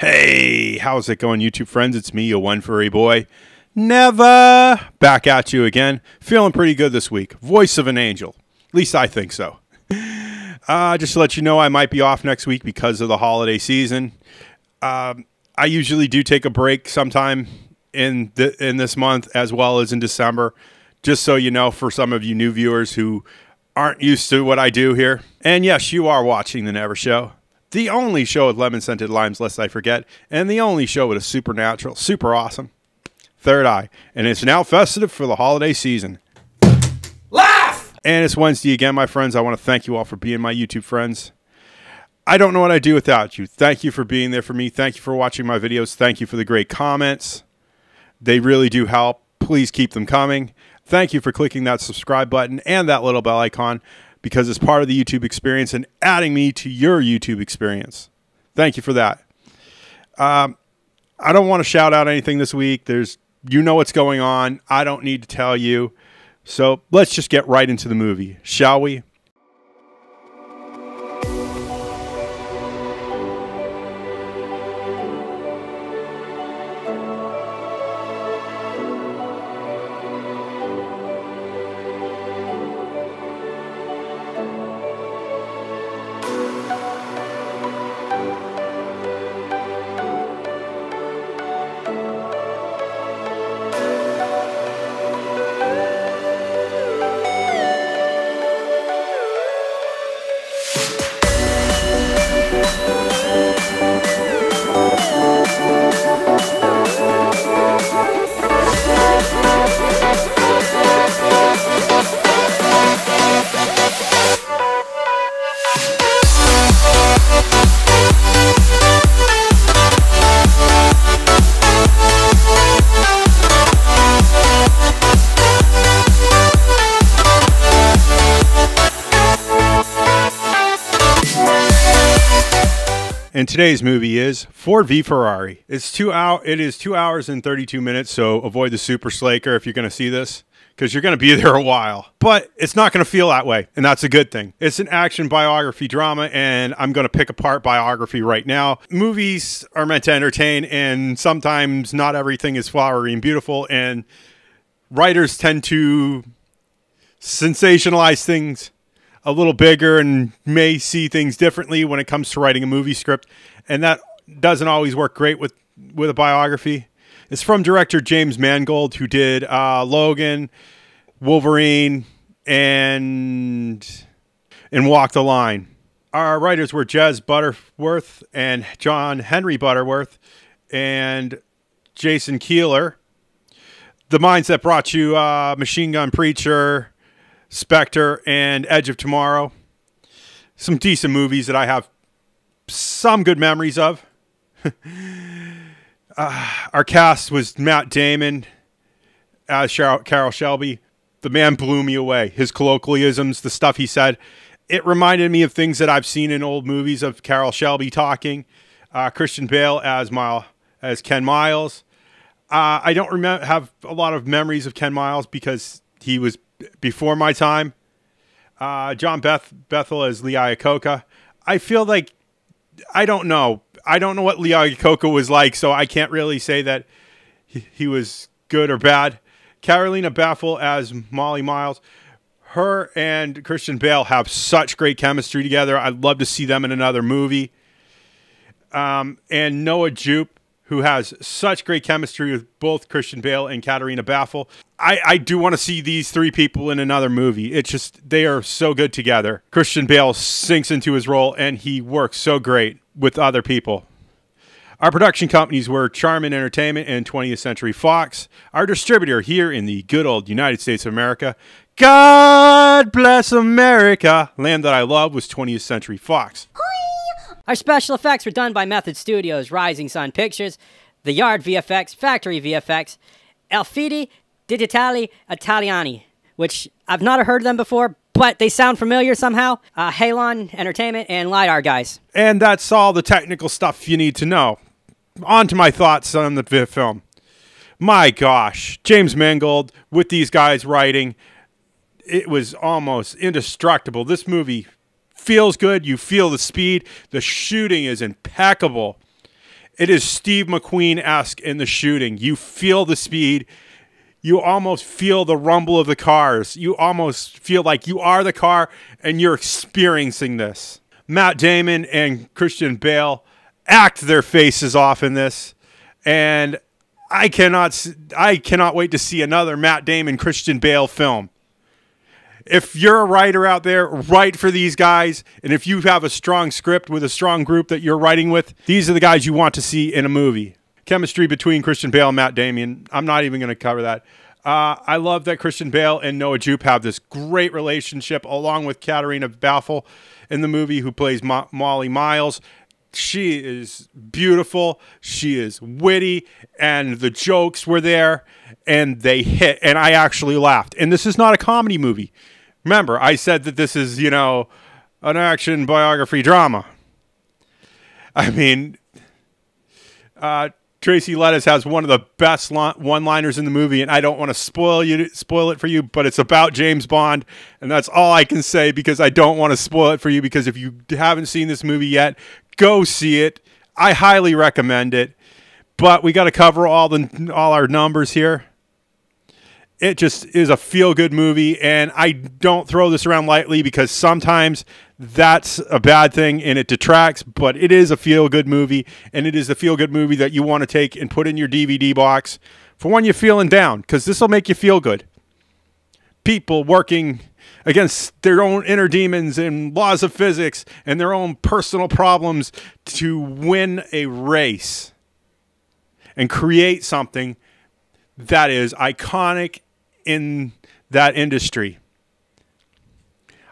Hey, how's it going, YouTube friends? It's me, your one furry boy. Never back at you again. Feeling pretty good this week. Voice of an angel. At least I think so. Uh, just to let you know, I might be off next week because of the holiday season. Um, I usually do take a break sometime in the, in this month as well as in December. Just so you know, for some of you new viewers who aren't used to what I do here. And yes, you are watching the Never Show the only show with lemon scented limes, lest I forget, and the only show with a supernatural, super awesome third eye. And it's now festive for the holiday season. Laugh! And it's Wednesday again, my friends. I want to thank you all for being my YouTube friends. I don't know what I'd do without you. Thank you for being there for me. Thank you for watching my videos. Thank you for the great comments. They really do help. Please keep them coming. Thank you for clicking that subscribe button and that little bell icon because it's part of the YouTube experience and adding me to your YouTube experience. Thank you for that. Um, I don't want to shout out anything this week. There's, you know what's going on. I don't need to tell you. So let's just get right into the movie, shall we? Today's movie is Ford v Ferrari. It's two hour. It is two hours and thirty two minutes. So avoid the super slaker if you're going to see this because you're going to be there a while. But it's not going to feel that way, and that's a good thing. It's an action biography drama, and I'm going to pick apart biography right now. Movies are meant to entertain, and sometimes not everything is flowery and beautiful, and writers tend to sensationalize things a little bigger and may see things differently when it comes to writing a movie script, and that doesn't always work great with with a biography. It's from director James Mangold, who did uh, Logan, Wolverine, and and Walk the Line. Our writers were Jez Butterworth and John Henry Butterworth and Jason Keller. The minds that brought you uh, Machine Gun Preacher, Spectre, and Edge of Tomorrow. Some decent movies that I have some good memories of. uh, our cast was Matt Damon as Carroll Shelby. The man blew me away. His colloquialisms, the stuff he said, it reminded me of things that I've seen in old movies of Carroll Shelby talking. Uh, Christian Bale as Mile, as Ken Miles. Uh, I don't remember have a lot of memories of Ken Miles because he was before my time. Uh, John Beth Bethel as Lee Iacocca. I feel like I don't know. I don't know what Lee Iacocca was like, so I can't really say that he, he was good or bad. Carolina Balfe as Molly Miles. Her and Christian Bale have such great chemistry together. I'd love to see them in another movie. Um, and Noah Jupe who has such great chemistry with both Christian Bale and Katarina Balfe. I, I do want to see these three people in another movie. It's just, they are so good together. Christian Bale sinks into his role and he works so great with other people. Our production companies were Chernin Entertainment and 20th Century Fox. Our distributor here in the good old United States of America, God bless America, land that I love, was 20th Century Fox. Our special effects were done by Method Studios, Rising Sun Pictures, The Yard VFX, Factory VFX, Effetti Digitali Italiani, which I've not heard of them before, but they sound familiar somehow. Uh, Halon Entertainment and LiDAR guys. And that's all the technical stuff you need to know. On to my thoughts on the film. My gosh, James Mangold with these guys writing, it was almost indestructible. This movie feels good. You feel the speed. The shooting is impeccable. It is Steve McQueen esque in the shooting. You feel the speed. You almost feel the rumble of the cars. You almost feel like you are the car and you're experiencing this. Matt Damon and Christian Bale act their faces off in this, and I cannot I cannot wait to see another Matt Damon Christian Bale film. If you're a writer out there, write for these guys, and if you have a strong script with a strong group that you're writing with, these are the guys you want to see in a movie. Chemistry between Christian Bale and Matt Damon. I'm not even going to cover that. Uh, I love that Christian Bale and Noah Jupe have this great relationship, along with Katarina Balfe in the movie, who plays Mo- Molly Miles she is beautiful. She is witty, and the jokes were there, and they hit. And I actually laughed. And this is not a comedy movie. Remember, I said that this is, you know, an action biography drama. I mean, uh, Tracy Letts has one of the best one-liners in the movie, and I don't want to spoil you spoil it for you, but it's about James Bond, and that's all I can say because I don't want to spoil it for you. Because if you haven't seen this movie yet, go see it. I highly recommend it. But we got to cover all the all our numbers here. It just is a feel good movie, and I don't throw this around lightly because sometimes that's a bad thing and it detracts. But it is a feel good movie, and it is a feel good movie that you want to take and put in your DVD box for when you're feeling down because this will make you feel good. People working against their own inner demons and laws of physics and their own personal problems to win a race and create something that is iconic in that industry.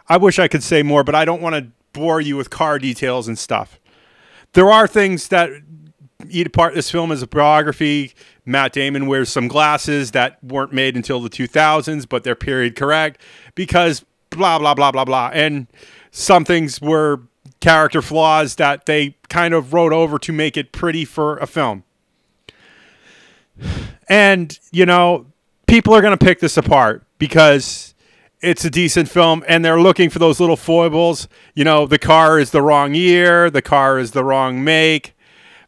I wish I could say more, but I don't want to bore you with car details and stuff. There are things that eat apart this film as a biography. Matt Damon wears some glasses that weren't made until the 2000s, but they're period correct because blah, blah, blah, blah, blah. And some things were character flaws that they kind of wrote over to make it pretty for a film. And, you know, people are going to pick this apart because it's a decent film and they're looking for those little foibles. You know, the car is the wrong year, the car is the wrong make.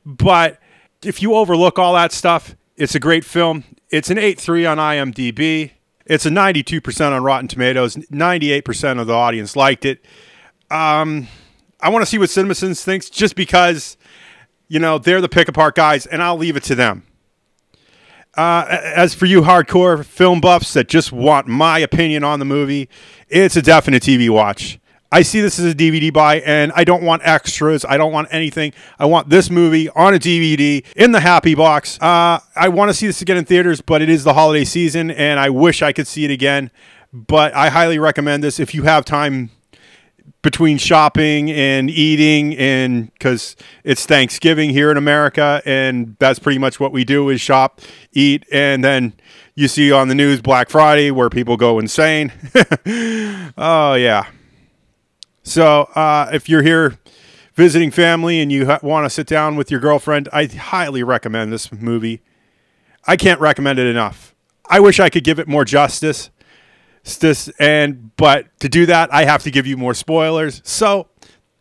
But if you overlook all that stuff, it's a great film. It's an 8.3 on IMDb. It's a 92% on Rotten Tomatoes. 98% of the audience liked it. Um, I want to see what CinemaSins thinks just because, you know, they're the pick apart guys, and I'll leave it to them. Uh, as for you hardcore film buffs that just want my opinion on the movie, it's a definite TV watch. I see this as a DVD buy, and I don't want extras. I don't want anything. I want this movie on a DVD in the happy box. Uh, I want to see this again in theaters, but it is the holiday season, and I wish I could see it again. But I highly recommend this if you have time between shopping and eating and because it's thanksgiving here in america and that's pretty much what we do is shop eat and then you see on the news black friday where people go insane oh yeah so uh, if you're here visiting family and you ha- want to sit down with your girlfriend, I highly recommend this movie. I can't recommend it enough. I wish I could give it more justice. And but to do that, I have to give you more spoilers. So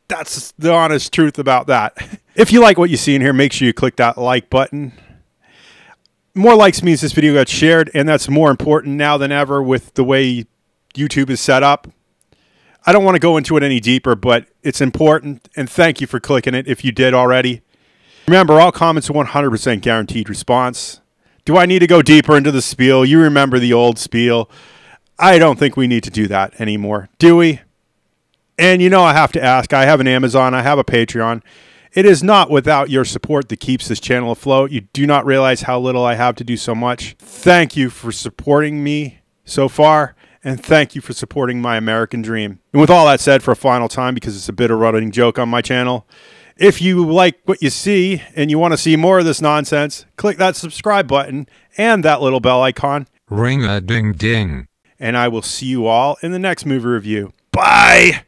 that's the honest truth about that. If you like what you see in here, make sure you click that like button. More likes means this video got shared, and that's more important now than ever with the way YouTube is set up. I don't want to go into it any deeper, but it's important. And thank you for clicking it if you did already. Remember, all comments are 100% guaranteed response. Do I need to go deeper into the spiel? You remember the old spiel. I don't think we need to do that anymore, do we? And you know, I have to ask I have an Amazon, I have a Patreon. It is not without your support that keeps this channel afloat. You do not realize how little I have to do so much. Thank you for supporting me so far and thank you for supporting my American dream. And with all that said, for a final time, because it's a bit of a running joke on my channel, if you like what you see and you want to see more of this nonsense, click that subscribe button and that little bell icon. Ring a ding ding. And I will see you all in the next movie review. Bye!